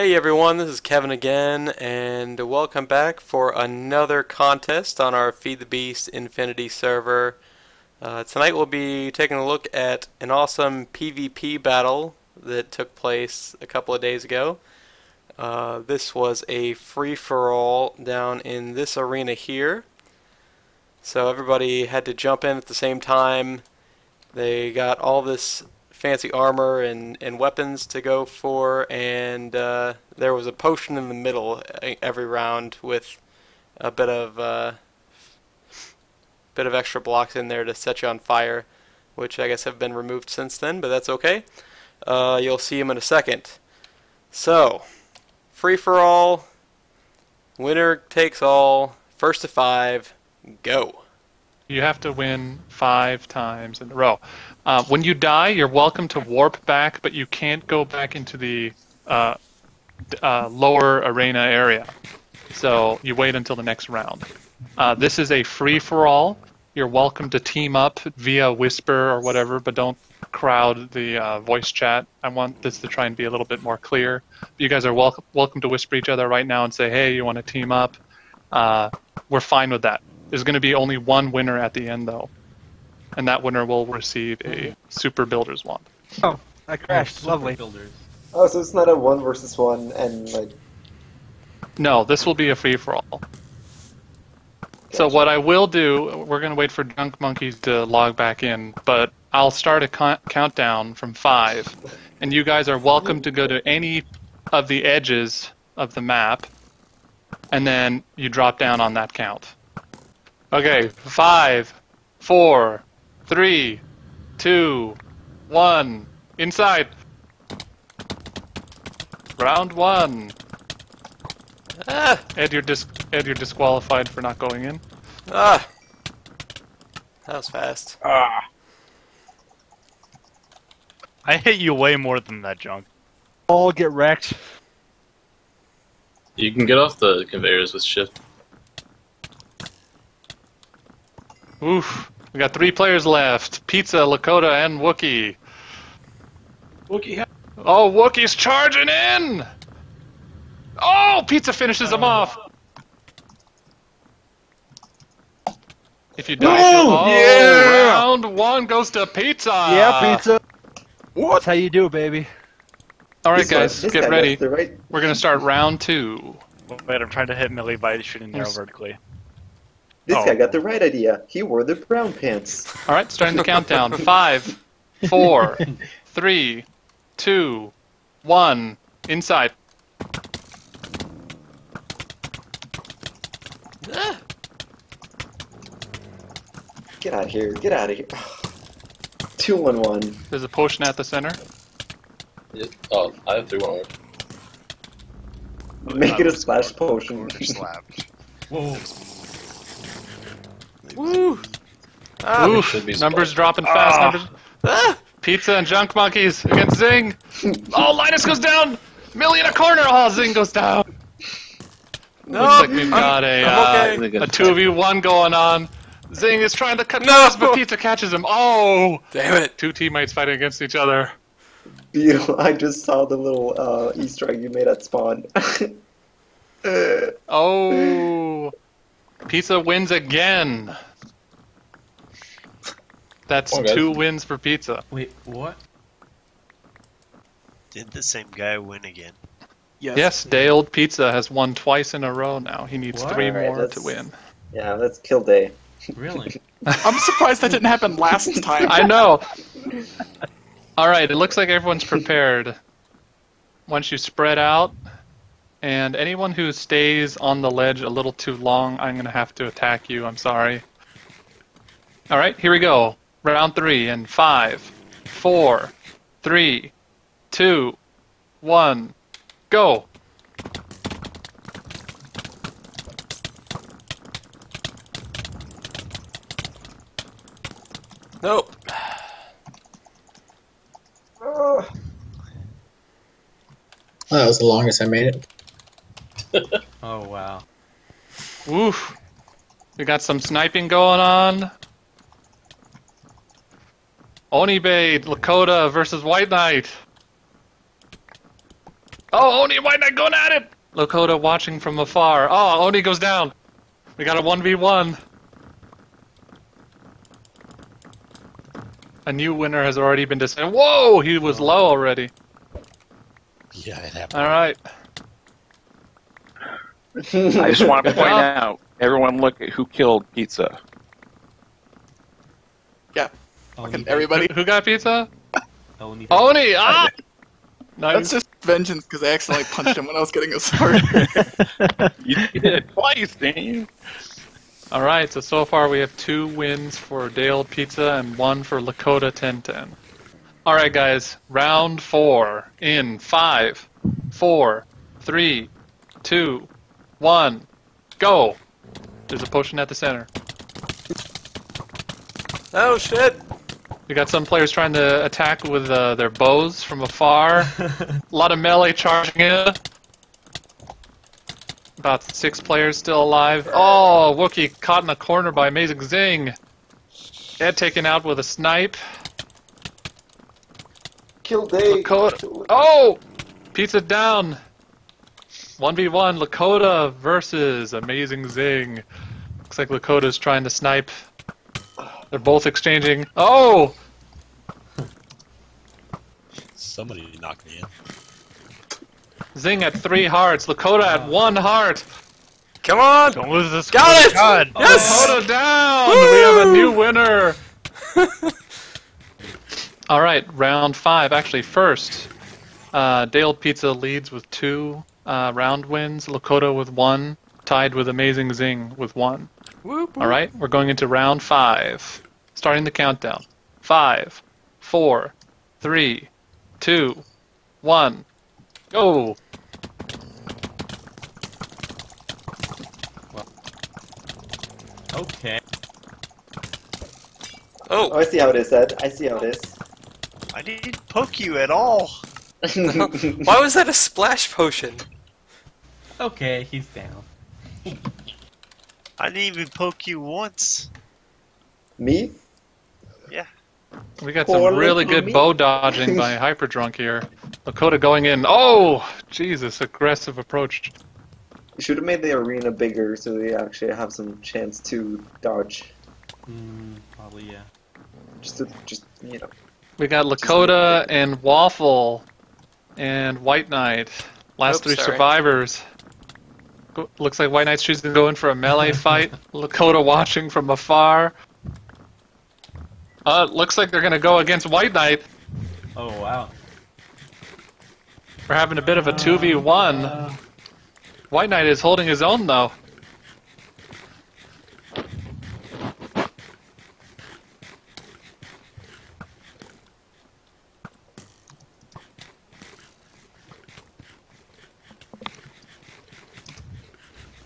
Hey everyone, this is Kevin again, and welcome back for another contest on our Feed the Beast Infinity server. Uh, tonight we'll be taking a look at an awesome PvP battle that took place a couple of days ago. Uh, this was a free-for-all down in this arena here. So everybody had to jump in at the same time. They got all this fancy armor and, and weapons to go for, and uh, there was a potion in the middle every round with a bit of uh, bit of extra blocks in there to set you on fire, which I guess have been removed since then, but that's okay. Uh, you'll see them in a second. So, free for all, winner takes all, first to five, go. You have to win five times in a row. Uh, when you die, you're welcome to warp back, but you can't go back into the uh, uh, lower arena area. So you wait until the next round. Uh, this is a free for all. You're welcome to team up via whisper or whatever, but don't crowd the uh, voice chat. I want this to try and be a little bit more clear. You guys are welcome welcome to whisper each other right now and say, "Hey, you want to team up?" Uh, we're fine with that. There's going to be only one winner at the end, though, and that winner will receive a Super Builder's Wand. Oh, I crashed. Lovely. Builders. Oh, so it's not a one versus one, and like No, this will be a free for all. So what I will do, we're going to wait for Junk Monkeys to log back in, but I'll start a count- countdown from five, and you guys are welcome to go to any of the edges of the map, and then you drop down on that count. Okay, five, four, three, two, one, inside. Round one. Ah, Ed, you're dis- Ed, you're disqualified for not going in. ah. That was fast. Ah. I hit you way more than that, junk. All get wrecked. You can get off the conveyors with shift. Oof. We got three players left: Pizza, Lakota, and Wookie. Wookie, Oh, Wookie's charging in! Oh, Pizza finishes him off. If you die, Woo! oh, Yeah! round one goes to Pizza. yeah, pizza. That's how you do baby. All right, this guys, this get guy ready. right, We're gonna start round two. Wait, I'm trying to hit Millie by shooting arrow vertically. This Oh. guy got the right idea. He wore the brown pants. All right, starting the countdown. Five, four, three, two, one. Inside. Get out of here! Get out of here! Two one one. There's a potion at the center. Oh, I have three one. Make it a splash potion. woo! Ah, Oof, numbers split. dropping fast. Ah. Numbers. ah. Pizza and junk monkeys against Zing. oh, Linus goes down. Millie in a corner. Oh, Zing goes down. No, Looks like we've I'm- got a I'm uh, okay. a two v one going on. Zing is trying to cut No. corners, but Pizza catches him. Oh, Damn it! two teammates fighting against each other. Beautiful. I just saw the little uh, Easter egg you made at spawn. Uh, Oh, Pizza wins again. That's on, two wins for Pizza. Wait, what? Did the same guy win again? Yes, Yes, day old Pizza has won twice in a row now. He needs What? three Alright, more to win. yeah, let's kill day. Really? I'm surprised that didn't happen last time. I know. All right, it looks like everyone's prepared. Once you spread out, and anyone who stays on the ledge a little too long, I'm going to have to attack you. I'm sorry. All right, here we go. Round three in five, four, three, two, one, go. Nope. Oh. That was the longest I made it. Oh wow. Oof. We got some sniping going on. Onibade, Lakota versus White Knight. Oh, Oni and White Knight going at it! Lakota watching from afar. Oh, Oni goes down. We got a 1v1. A new winner has already been decided. Whoa, he was oh. low already. Yeah, it happened. All right. I just want to point out, everyone look at who killed Pizza. Yeah. Fucking everybody. Who got pizza? And you- Oni! Ah! That's just vengeance because I accidentally punched him when I was getting a sword. You did it twice, didn't you? All right, so so far we have two wins for Dale Pizza and one for Lakota 1010. All right, guys, round four in five, four, three, two, one, go. There's a potion at the center. Oh shit! We got some players trying to attack with uh, their bows from afar. a lot of melee charging in. About six players still alive. Oh, Wookie caught in a corner by Amazing Zing. Ed taken out with a snipe. Kill Dave. Lakota. Oh! Pizza down. 1v1 Lakota versus Amazing Zing. Looks like Lakota's trying to snipe. They're both exchanging. Oh! Somebody knocked me in. Zing at three hearts. Lakota at one heart. Come on! Don't lose this. Got it! God. Yes! Lakota down. We have a new winner. All right, round five. Actually, first, uh, Dale Pizza leads with two uh, round wins. Lakota with one, tied with Amazing Zing with one. Whoop, All right, we're going into round five. Starting the countdown. Five, four, three, two, one, go. Okay. Oh, Oh, I see how it is, Ed. I see how it is. I didn't poke you at all. why was that a splash potion? Okay, he's down. I didn't even poke you once. Me? Yeah. We got Poor some really good me. bow dodging by Hyperdrunk here. Lakota going in. Oh, Jesus! Aggressive approach. You should have made the arena bigger so we actually have some chance to dodge. Mm, probably, yeah. Just to, just, you know. We got Lakota and Waffle and White Knight. Last Oops, three sorry. survivors. Looks like White Knight's choosing to go in for a melee fight. Lakota watching from afar. Uh, looks like they're gonna go against White Knight. Oh, wow. We're having a bit of a 2v1. Uh, White Knight is holding his own though.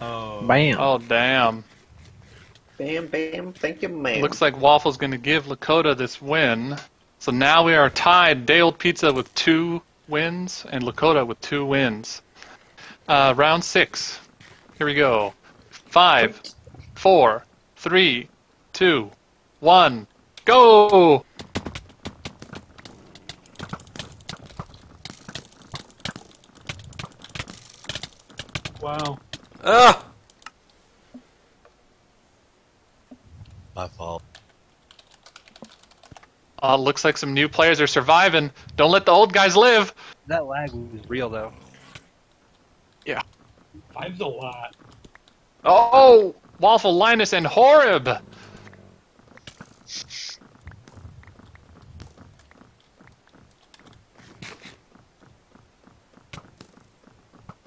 oh. Bam. Oh damn. Bam, bam, thank you, man. Looks like Waffle's going to give Lakota this win. So now we are tied. Dale Pizza with two wins and Lakota with two wins. Uh, round six. Here we go. Five, four, three, two, one, go! Wow. Ah! My fault. Uh, looks like some new players are surviving. Don't let the old guys live. That lag was real though. Yeah. Five's a lot. Oh, Waffle, Linus, and Horeb.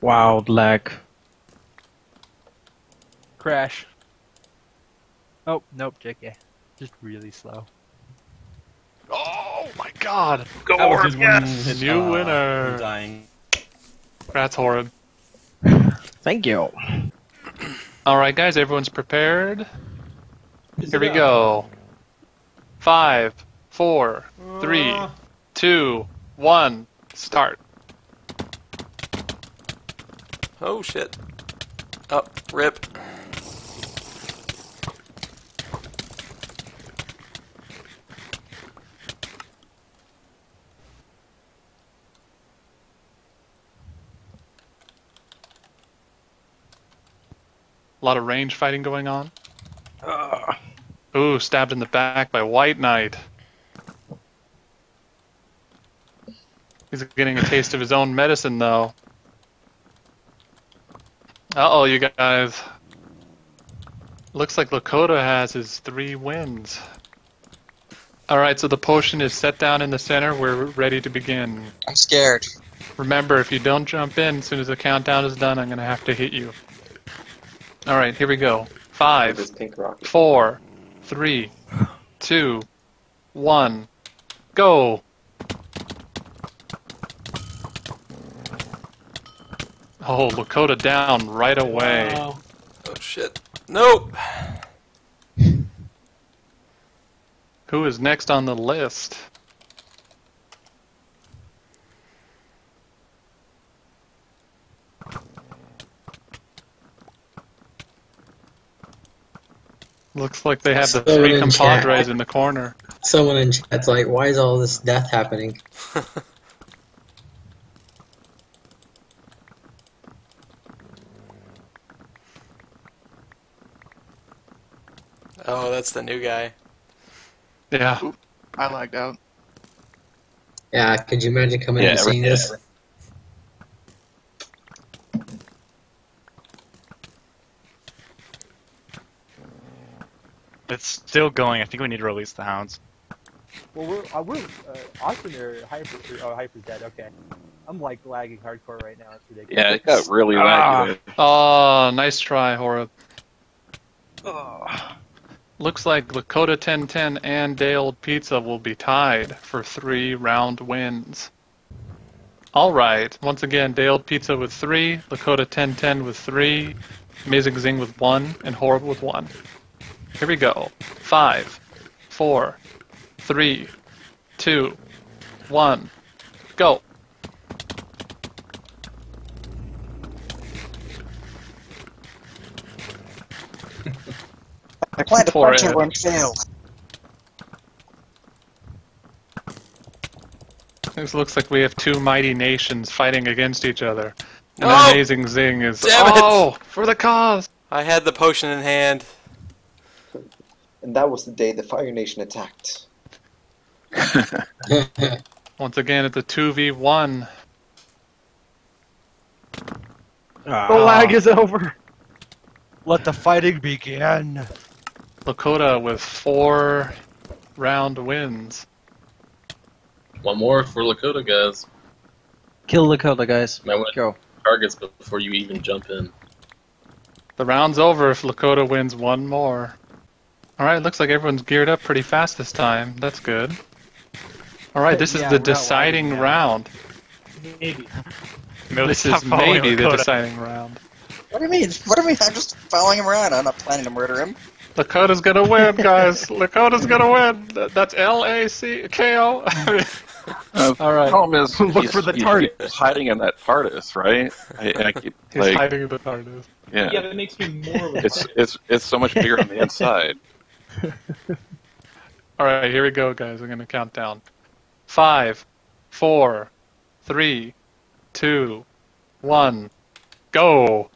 Wow, lag. Crash. Oh, nope, JK. Just really slow. Oh my God! That was his one. New uh, winner. Dying. That's horrid. Thank you. All right, guys, everyone's prepared. Is Here we a- go. Five, four, three, Uh, two, one, start. Oh shit. Oh, rip. A lot of range fighting going on. Ooh, stabbed in the back by White Knight. He's getting a taste of his own medicine, though. Uh oh, you guys. Looks like Lakota has his three wins. Alright, so the potion is set down in the center. We're ready to begin. I'm scared. Remember, if you don't jump in as soon as the countdown is done, I'm going to have to hit you. Alright, here we go. Five, This pink rocket. four, three, two, one, go! Oh, Lakota down right away. Wow. Oh shit. Nope. Who is next on the list? Looks like they have the Someone three in chat. compadres in the corner. Someone in chat's like, why is all this death happening? Oh, that's the new guy. Yeah. I lagged out. Yeah, could you imagine coming Yeah, and seeing yeah. this? It's still going. I think we need to release the hounds. Well, we're, uh, we're uh, Austin or Hyper. Oh, Hyper's dead. Okay. I'm like lagging hardcore right now. It's ridiculous. Yeah, it got really Ah. laggy. Oh, nice try, Horeb. Looks like Lakota 1010 and Dale Pizza will be tied for three round wins. Alright, once again, Dale Pizza with three, Lakota 1010 with three, Amazing Zing with one, and Horeb with one. Here we go. Five, four, three, two, one, go. I planned to For punch it. it when failed. This looks like we have two mighty nations fighting against each other. And Oh! Amazing Zing is Damn it! oh for the cause. I had the potion in hand. And that was the day the Fire Nation attacked. Once again, it's a two v one. The ah. lag is over. Let the fighting begin. Lakota with four round wins. One more for Lakota, guys. Kill Lakota, guys. Might want Go. targets before you even jump in. The round's over if Lakota wins one more. Alright, looks like everyone's geared up pretty fast this time. That's good. Alright, this is Yeah, the deciding lagging round. Maybe. Millie, This is maybe the Lakota. deciding round. What do you mean? What do you mean? I'm just following him around. I'm not planning to murder him. Lakota's gonna win, guys. Lakota's gonna win. That's L A C K O. Uh, All right. problem is, Look he's, for the he TARDIS. keeps hiding in that TARDIS, right? I, I keep He's like, hiding in the TARDIS. yeah, Yeah, that makes me more of a it's it's it's so much bigger on the inside. All right, here we go, guys. I'm gonna count down. Five, four, three, two, one, go.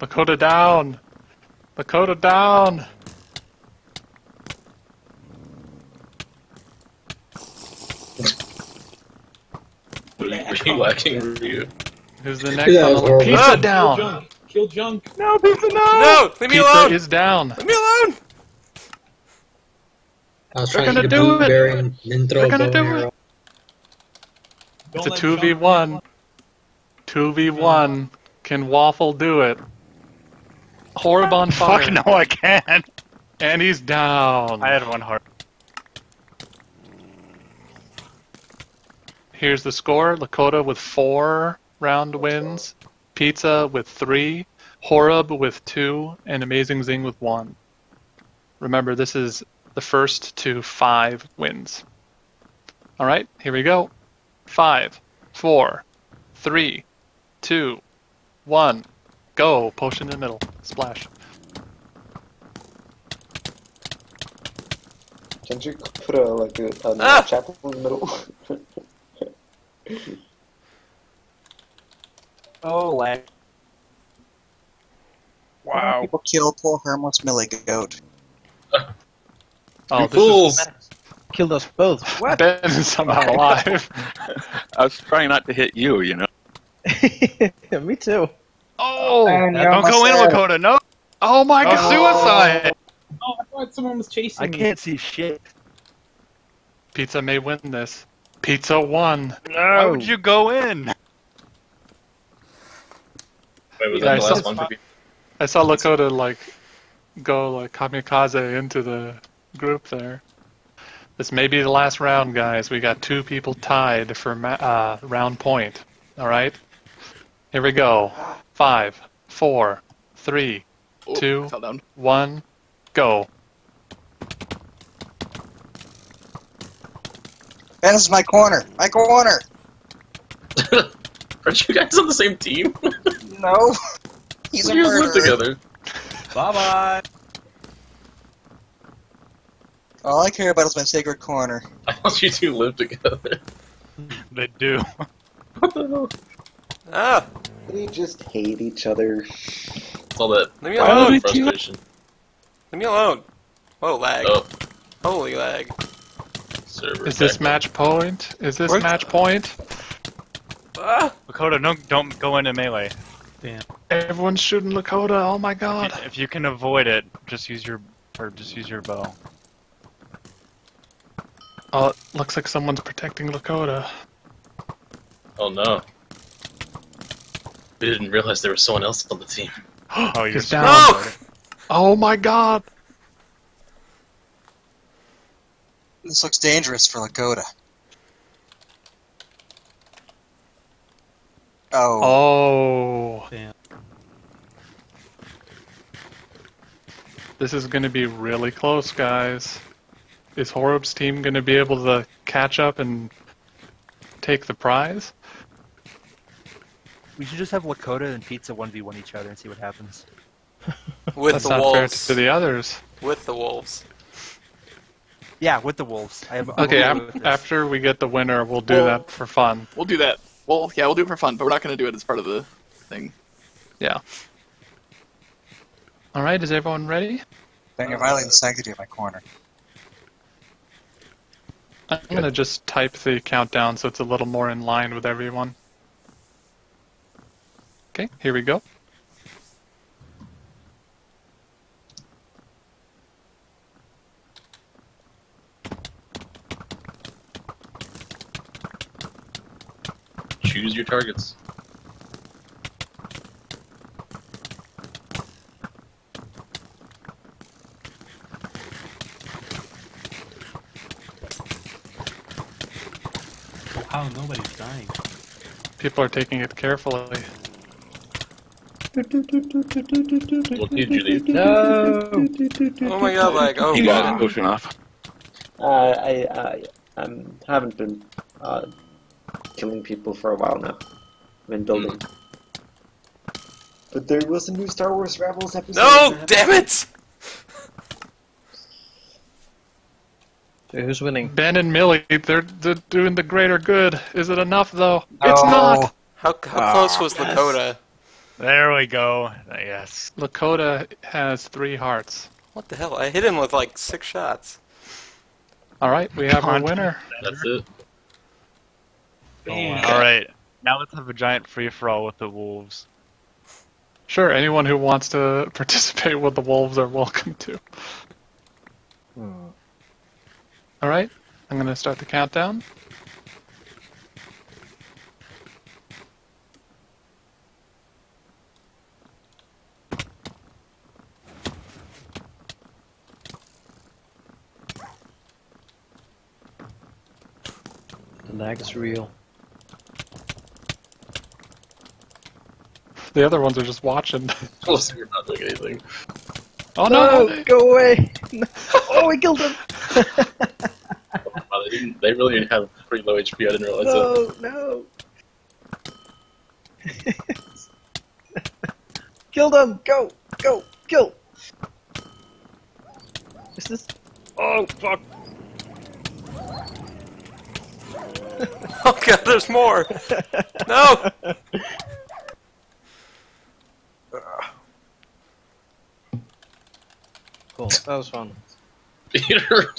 Lakota down. Lakota down. Are you lacking Ryu? Who's the next Yeah, on that was pizza Ah! Kill down? junk. Kill junk. No, pizza, no. No! Leave me Pizza alone! is down. Leave me alone! I was They're trying to gonna get do it. blueberry then throw They're gonna do and it. It's a 2v1. Two v one. Can Waffle do it? Horeb on fire. Fuck no, I can't. And he's down. I had one heart. Here's the score: Lakota with four round wins, Pizza with three, Horeb with two, and Amazing Zing with one. Remember, this is the first to five wins. All right, here we go. Five, four, three, two, one, go. Potion in the middle. Splash. Can't you put a like a, a Ah! chapel in the middle? Oh, lag. Wow. People kill poor harmless Millie Goat. Oh, you fools! Killed us both. What? Ben is somehow alive. I was trying not to hit you, you know. Me too. Oh! oh man, Don't go in, almost. Lakota. No. Oh my god! Suicide. Oh, I thought someone was chasing I me. can't see shit. Pizza may win this. Pizza won. Why would you go in? Wait, was Yeah, that the I last saw- one? I saw Lakota like go like kamikaze into the group there. This may be the last round, guys. We got two people tied for ma- uh, round point. All right. Here we go. Five, four, three, Oh, Two. Fell down. one, go. Ben, this is my corner. My corner. Aren't you guys on the same team? No. He's a you guys live together. Bye bye. All I care about is my sacred corner. I thought you two live together. They do. What the hell? Ah, they just hate each other. It's all that leave me alone. and frustration. Leave me alone. Whoa, lag. Oh, Holy lag. Server. Is this back. match point? Is this What? match point? Ah, Lakota, don't don't go into melee. Damn. Everyone's shooting Lakota. Oh my god. If you can avoid it, just use your or just use your bow. Oh, it looks like someone's protecting Lakota. Oh no. We didn't realize there was someone else on the team. Oh, you're He's down. No! Oh my god. This looks dangerous for Lakota. Oh. Oh. Damn. This is going to be really close, guys. Is Horeb's team going to be able to catch up and take the prize? We should just have Lakota and Pizza 1v1 each other and see what happens. with That's the not fair to the others. With the wolves. Yeah, with the wolves. I have, I'm Okay, okay af- with this. after we get the winner, we'll do Well- that for fun. We'll do that. Well, yeah, we'll do it for fun, but we're not going to do it as part of the thing. Yeah. All right, is everyone ready? Then you're violating the sanctity of my corner. I'm going to just type the countdown so it's a little more in line with everyone. Okay, here we go. Choose your targets. Wow, nobody's dying. People are taking it carefully. Look you, Julie. No. Oh my god, like, Oh you got god. it, Ocean off. Uh, I, I um, haven't been uh, killing people for a while now. I've been building. Hmm. But there was a new Star Wars Rebels episode. No, damn it! So who's winning? Ben and Millie, they're, they're doing the greater good. Is it enough, though? It's Oh. not! How, how close was ah, Lakota? There we go. Yes. Lakota has three hearts. What the hell? I hit him with like six shots. All right, we have our winner. That's it. Bam. All right. Now let's have a giant free for all with the wolves. Sure, anyone who wants to participate with the Wolves are welcome to. Hmm. All right, I'm going to start the countdown. The lag is real. The other ones are just watching. Listen, you're not doing anything. Oh no! No, go away! oh, we killed him! Wow, they, didn't, they really have pretty low HP. I didn't realize that. No, no! Killed him! Go! Go! Kill! Is this? Oh, fuck! Oh god, there's more! No! Cool. That was fun. Peter.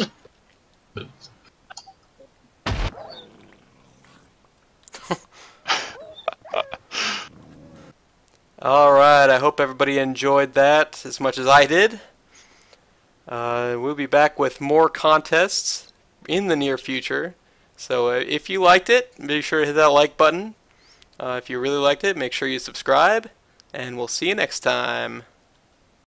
Alright, I hope everybody enjoyed that as much as I did. Uh, we'll be back with more contests in the near future. So uh, if you liked it, be sure to hit that like button. Uh, if you really liked it, make sure you subscribe. And we'll see you next time.